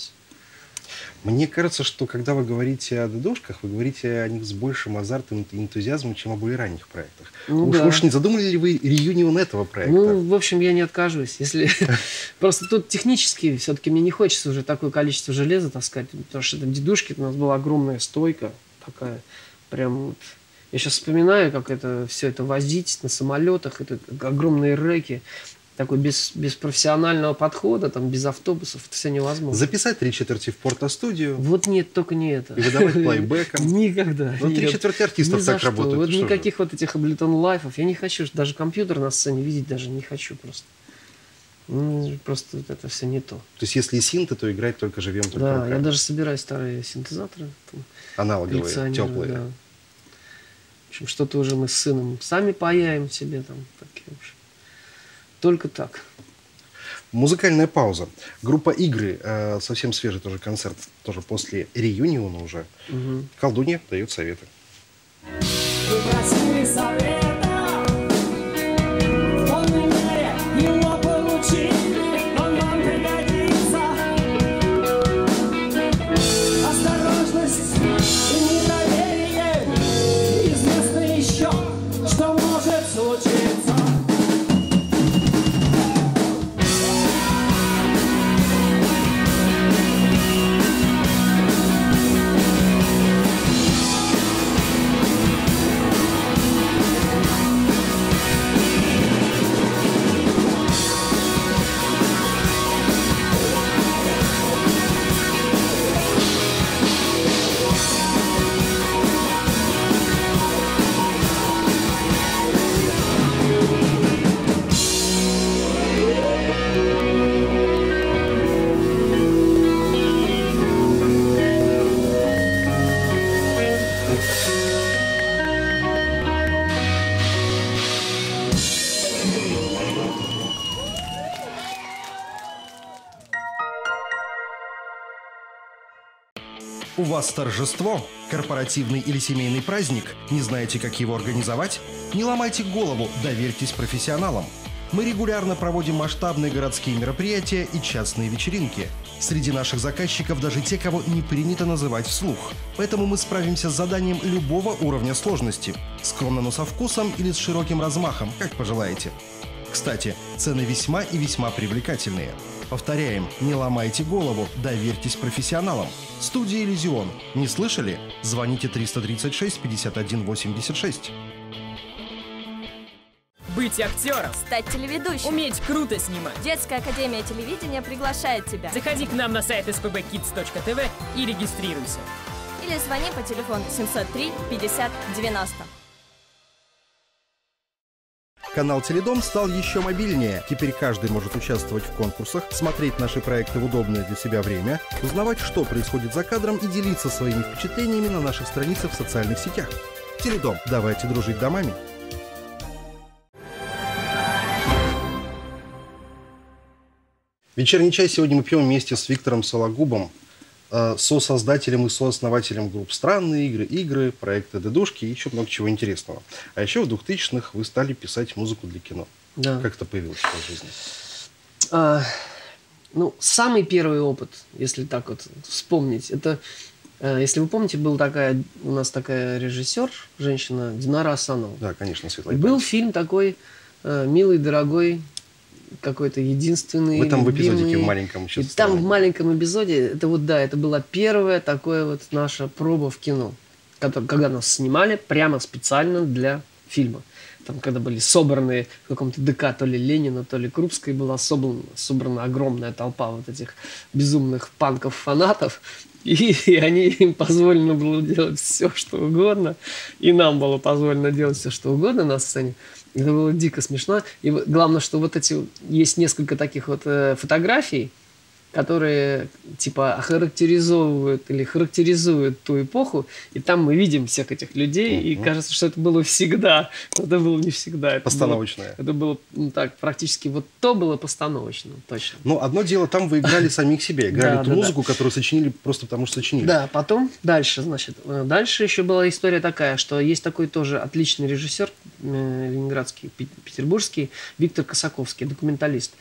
Мне кажется, что когда вы говорите о дедушках, вы говорите о них с большим азартом и энтузиазмом, чем о более ранних проектах. Ну уж, да. уж не задумали ли вы реюнион этого проекта? Ну, в общем, я не откажусь. Если просто тут технически все-таки мне не хочется уже такое количество железа таскать, потому что там дедушки у нас была огромная стойка такая, прям вот. Я сейчас вспоминаю, как это все это возить на самолетах, это огромные реки, такой без, без профессионального подхода, там без автобусов, это все невозможно. Записать три четверти в порто-студию Вот нет, только не это. и выдавать плейбеком. Никогда. Ну, три четверти артистов так работают. Вот никаких вот этих Абleton лайфов. Я не хочу даже компьютер на сцене видеть, даже не хочу просто. Ну, Просто это все не то. То есть, если и синты, то играть только живем, только да, руками. я даже собираю старые синтезаторы, там, Аналоговые, теплые. да. В общем, что-то уже мы с сыном сами паяем себе там. Такие, в общем. Только так. Музыкальная пауза. Группа «Игры», э, совсем свежий тоже концерт, тоже после реюниона уже. Мгм. Колдунья дает советы. Вы просили совета, вас торжество, корпоративный или семейный праздник, не знаете, как его организовать? Не ломайте голову, доверьтесь профессионалам. Мы регулярно проводим масштабные городские мероприятия и частные вечеринки. Среди наших заказчиков даже те, кого не принято называть вслух. Поэтому мы справимся с заданием любого уровня сложности. Скромно, но со вкусом или с широким размахом, как пожелаете. Кстати, цены весьма и весьма привлекательные. Повторяем, не ломайте голову, доверьтесь профессионалам. Студия «Иллюзион». Не слышали? Звоните 336 51 86. Быть актером, Стать телеведущим. уметь круто снимать. Детская академия телевидения приглашает тебя. Заходи к нам на сайт spbkids.tv и регистрируйся. Или звони по телефону 703 50 90. Канал Теледом стал еще мобильнее. Теперь каждый может участвовать в конкурсах, смотреть наши проекты в удобное для себя время, узнавать, что происходит за кадром и делиться своими впечатлениями на наших страницах в социальных сетях. Теледом. Давайте дружить домами. Вечерний чай сегодня мы пьем вместе с Виктором Сологубом, сосоздателем и сооснователем групп «Странные игры», «Игры», проекта «Дедушки» и еще много чего интересного. А еще в 2000-х вы стали писать музыку для кино. Да. Как это появилось в вашей жизни? А, ну, самый первый опыт, если так вот вспомнить, это, э, если вы помните, был такая, у нас такая режиссер, женщина, Динара Асанова. Да, конечно, Светлана. был фильм такой э, милый, дорогой, какой-то единственный. В этом в эпизодике любимый. в маленьком еще там в маленьком эпизоде, это вот да, это была первая такое вот наша проба в кино, когда, когда нас снимали прямо специально для фильма. Там, когда были собраны в каком-то ДК, то ли Ленина, то ли Крупской, была собрана, собрана огромная толпа вот этих безумных панков-фанатов, и, и они, им позволено было делать все, что угодно, и нам было позволено делать все, что угодно на сцене. Это было дико смешно. И главное, что вот эти есть несколько таких вот э, фотографий, которые типа охарактеризовывают или характеризуют ту эпоху, и там мы видим всех этих людей, и Мгм. кажется, что это было всегда. Но это было не всегда. Это было- Постановочное. это было ну, так, практически вот то было постановочно, точно. Ну, одно дело, там вы играли самих себе, играли Да, ту да, музыку, которую сочинили просто потому, что сочинили. Да, потом дальше, значит, э, дальше еще была история такая, что есть такой тоже отличный режиссер э, ленинградский, пе- петербургский, Виктор Косаковский, документалист.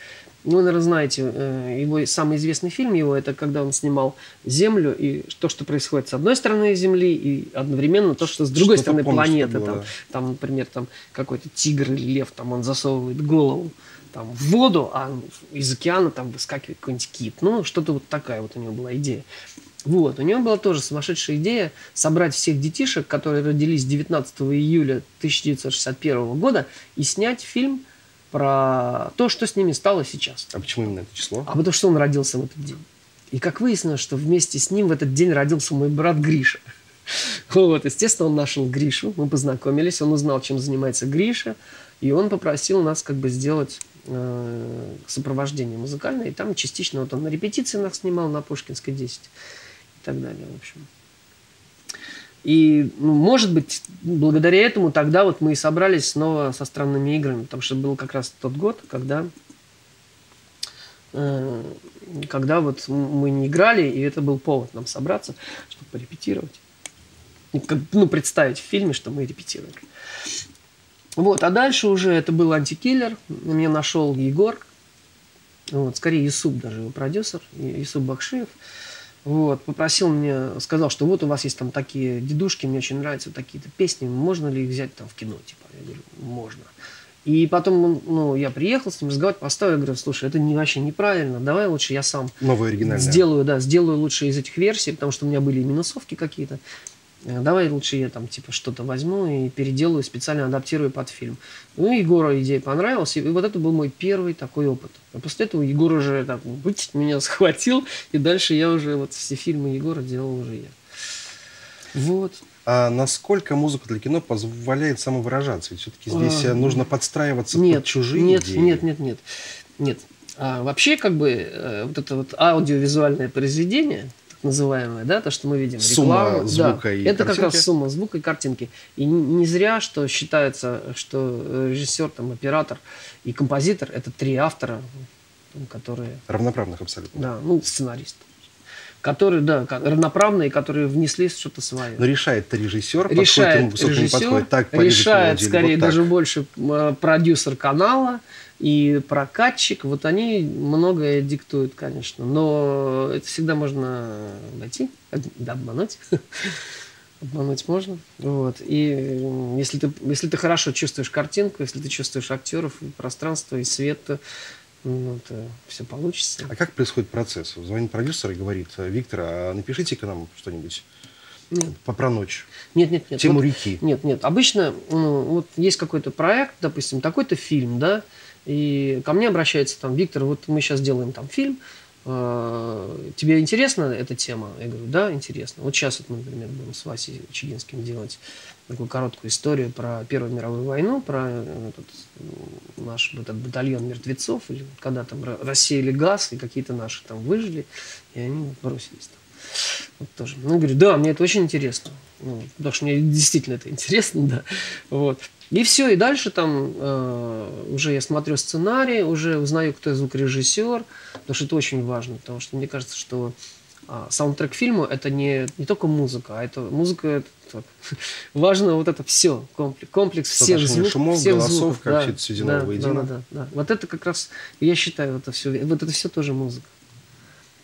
Ну, вы, наверное, знаете, э, его самый известный фильм его, это когда он снимал «Землю» и то, что происходит с одной стороны Земли, и одновременно то, что с другой Что-то стороны помню, что планеты. было, Там, да. там, например, там какой-то тигр или лев, там он засовывает голову там, в воду, а из океана там выскакивает какой-нибудь кит. Ну, что-то вот такая вот у него была идея. Вот, у него была тоже сумасшедшая идея собрать всех детишек, которые родились 19 июля 1961 года, и снять фильм про то, что с ними стало сейчас. А почему именно это число? А потому что он родился в этот день. И как выяснилось, что вместе с ним в этот день родился мой брат Гриша. Вот, естественно, он нашел Гришу, мы познакомились, он узнал, чем занимается Гриша, и он попросил нас как бы сделать э, сопровождение музыкальное, и там частично вот он на репетиции нас снимал на Пушкинской 10 и так далее, в общем. И, ну, может быть, благодаря этому тогда вот мы и собрались снова со странными играми, потому что был как раз тот год, когда э, когда вот мы не играли, и это был повод нам собраться, чтобы порепетировать. Ну, представить в фильме, что мы репетировали. Вот, а дальше уже это был антикиллер. Меня нашел Егор. Вот, скорее Юсуп даже его продюсер, Юсуп Бакшиев. Вот, попросил меня, сказал, что вот у вас есть там такие дедушки, мне очень нравятся такие-то песни, можно ли их взять там в кино, типа, я говорю, можно. И потом, он, ну, я приехал с ним разговаривать, поставил, я говорю, слушай, это не, вообще неправильно, давай лучше я сам Новое оригинальное. Сделаю, да, сделаю лучше из этих версий, потому что у меня были и минусовки какие-то. Э, Давай лучше я там типа что-то возьму и переделаю, специально адаптирую под фильм. Ну, Егору идея понравилась, и вот это был мой первый такой опыт. А после этого Егор уже так быть, меня схватил, и дальше я уже вот все фильмы Егора делал уже я. Вот. А насколько музыка для кино позволяет самовыражаться? Ведь все-таки здесь А, э, нужно подстраиваться Нет, под чужие нет, идеи. нет, нет, нет, нет. А, вообще, как бы, э, вот это вот аудиовизуальное произведение, называемое, да, то, что мы видим, Сумма рекламу, звука да, и это как картинки. раз сумма звука и картинки. И не зря, что считается, что э, режиссер, там, оператор и композитор – это три автора, которые Равноправных абсолютно. да, ну, сценарист. Которые, да, равноправные, которые внесли что-то свое. Но решает-то режиссер, подходит решает ему режиссер, подходит, так решает скорее вот так. даже больше э, продюсер канала и прокатчик. Вот они многое диктуют, конечно. Но это всегда можно найти, да, обмануть. Обмануть можно. Вот. И если ты, если ты хорошо чувствуешь картинку, если ты чувствуешь актеров, и пространство, и свет, ну, то все получится. А как происходит процесс? Звонит продюсер и говорит, Виктор, а напишите-ка нам что-нибудь Нет. по про ночь, Нет, нет, нет. тему Вот- реки. Нет, нет. Обычно ну, вот есть какой-то проект, допустим, такой-то фильм, да, и ко мне обращается там Виктор, вот мы сейчас делаем там фильм, э, тебе интересна эта тема? Я говорю, да, интересно. Вот сейчас вот мы, например, будем с Васей Чигинским делать такую короткую историю про Первую мировую войну, про э, этот, наш этот батальон мертвецов, или когда там ра- рассеяли газ, и какие-то наши там выжили, и они бросились там. Вот тоже. Ну, говорю, да, мне это очень интересно. Ну, потому что мне действительно это интересно, да. Вот. И все, и дальше там э, уже я смотрю сценарий, уже узнаю, кто звукорежиссер, потому что это очень важно, потому что мне кажется, что а, саундтрек фильму это не, не только музыка, а это музыка это так, важно вот это все, комплекс, комплекс всех звуков, шумов, всех голосов, звуков, как да, всё это да, воедино. Да, да, да. Вот это как раз, я считаю, это все, вот это все тоже музыка.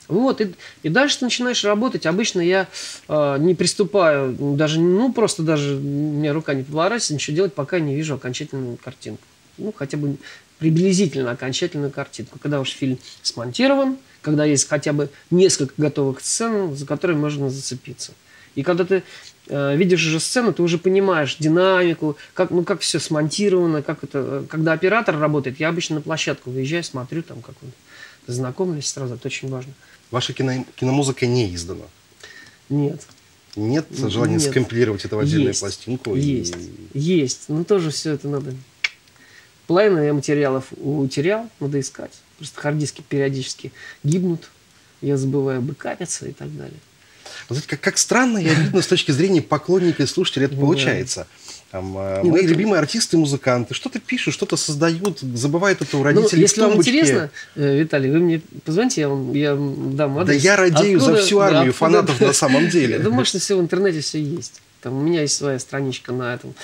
Вот, и, и дальше ты начинаешь работать. Обычно я э, не приступаю, даже, ну, просто даже у меня рука не поворачивается, ничего делать, пока не вижу окончательную картинку. Ну, хотя бы приблизительно окончательную картинку. Когда уж фильм смонтирован, когда есть хотя бы несколько готовых сцен, за которые можно зацепиться. И когда ты э, видишь уже сцену, ты уже понимаешь динамику, как, ну, как все смонтировано, как это... э, Когда оператор работает, я обычно на площадку выезжаю, смотрю, там, как он знакомлюсь сразу, это очень важно. Ваша кино- киномузыка не издана. Нет. Нет желания Нет. скомпилировать это в отдельную Есть. пластинку? и- Есть. Есть. Но тоже все это надо. Половину я материалов утерял, надо искать. Просто хардиски периодически гибнут. Я забываю бэкапиться и так далее. Вот как, как странно и обидно с точки зрения поклонника и слушателя это Ну получается. Там, э, Не, ну мои любимые артисты, музыканты что-то пишут, что-то создают, забывают это у Ну, родителей если в вам интересно, э, Виталий, вы мне позвоните, я вам я дам Да адрес. я радею за Откуда- всю да, армию откуда- фанатов на самом деле. Я думаю, что все в интернете все есть. Там у меня есть своя страничка на этом,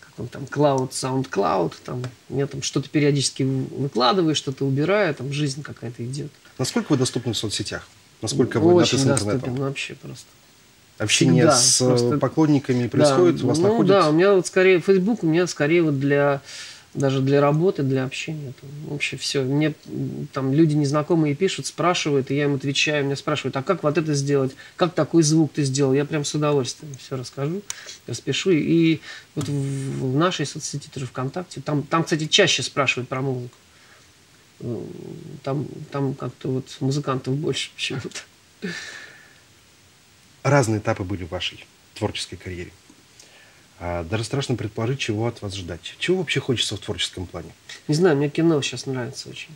как он там, Cloud, SoundCloud, там, я там что-то периодически выкладываю, что-то убираю, там жизнь какая-то идет. Насколько вы доступны в соцсетях? Насколько вы Очень доступен интернетом? вообще просто. Общение всегда, с э, просто- поклонниками происходит, да, у вас ну находят? да, у меня вот скорее Facebook, у меня скорее вот для даже для работы, для общения. Там, вообще все. Мне там люди незнакомые пишут, спрашивают, и я им отвечаю. Меня спрашивают, а как вот это сделать? Как такой звук ты сделал? Я прям с удовольствием все расскажу, распишу. И вот в, в нашей соцсети, тоже ВКонтакте, там, там, кстати, чаще спрашивают про музыку. М, Там, там как-то вот музыкантов больше почему-то. Разные этапы были в вашей творческой карьере. А, даже страшно предположить, чего от вас ждать. Чего вообще хочется в творческом плане? Не знаю, мне кино сейчас нравится очень.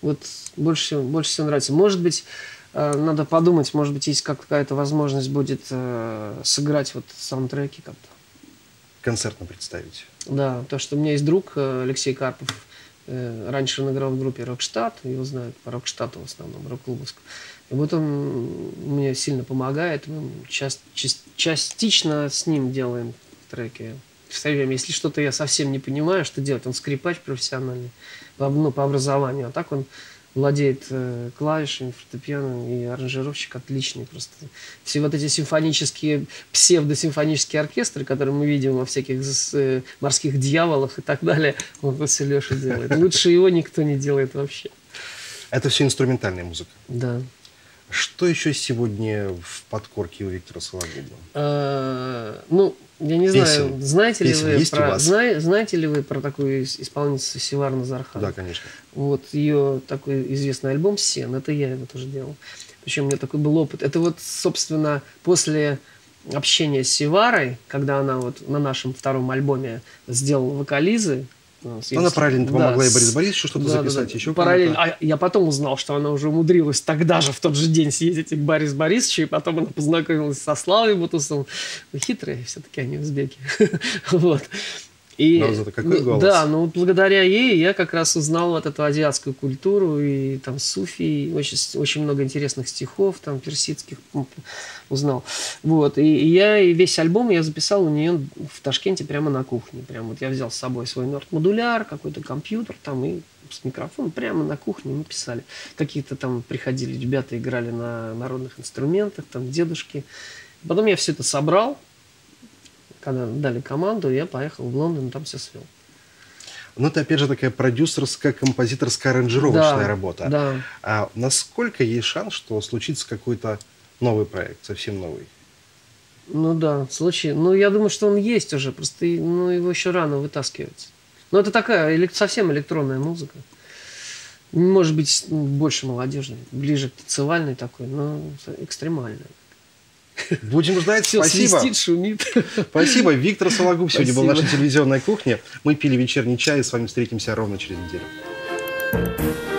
Вот больше всего, больше всего нравится. Может быть, э, надо подумать, может быть, есть какая-то возможность будет э, сыграть вот саундтреки как-то. Концертно представить. Да, то, что у меня есть друг э, Алексей Карпов, раньше он играл в группе Рокштадт, его знают по Рокштадту в основном, рок-клубовскому. И вот он мне сильно помогает, мы част- част- частично с ним делаем треки. Все время, если что-то я совсем не понимаю, что делать, он скрипач профессиональный, по, ну, по образованию, а так он владеет э, клавишами, фортепиано и аранжировщик отличный просто. Все вот эти симфонические, псевдосимфонические оркестры, которые мы видим во всяких э, морских дьяволах и так далее, он все Леша делает. Лучше его никто не делает вообще. Это все инструментальная музыка. Да. Что еще сегодня в подкорке у Виктора Сологуба? Э, Ну, я не Песен. знаю, знаете ли Песен вы про зна- знаете ли вы про такую ис- исполнительницу Севар Назархан? Да, конечно. Вот ее такой известный альбом «Сен», это я его тоже делал. Причем у меня такой был опыт. Это вот, собственно, после общения с Севарой, когда она вот на нашем втором альбоме сделала вокализы. Ну, с- Она параллельно да, помогла и с- Борису Борисовичу что-то да, да, записать, да. еще параллельно. А я потом узнал, что она уже умудрилась тогда же, в тот же день съездить к Борису Борисовичу, и потом она познакомилась со Славой Бутусовым. Ну, хитрые все-таки они узбеки. вот. И, Но зато какой голос. Да, ну благодаря ей я как раз узнал вот эту азиатскую культуру и там суфи, и очень, очень много интересных стихов там персидских узнал. Вот, и, и я и весь альбом я записал у нее в Ташкенте прямо на кухне. Прям вот я взял с собой свой норд-модуляр, какой-то компьютер там и с микрофоном прямо на кухне мы писали. Какие-то там приходили ребята, играли на народных инструментах, там дедушки. Потом я все это собрал, когда дали команду, я поехал в Лондон, там все свел. Ну, это, опять же, такая продюсерская, композиторская, аранжировочная работа. Да. А насколько есть шанс, что случится какой-то новый проект, совсем новый? Ну да, случай. Ну, я думаю, что он есть уже, просто ну, его еще рано вытаскивать. Но это такая элек- совсем электронная музыка. Может быть, ну, больше молодежной, ближе к танцевальной такой, но экстремальной. Будем ждать. Все Спасибо. свистит, шумит. Спасибо. Виктор Сологуб сегодня был в нашей телевизионной кухне. Мы пили вечерний чай и с вами встретимся ровно через неделю.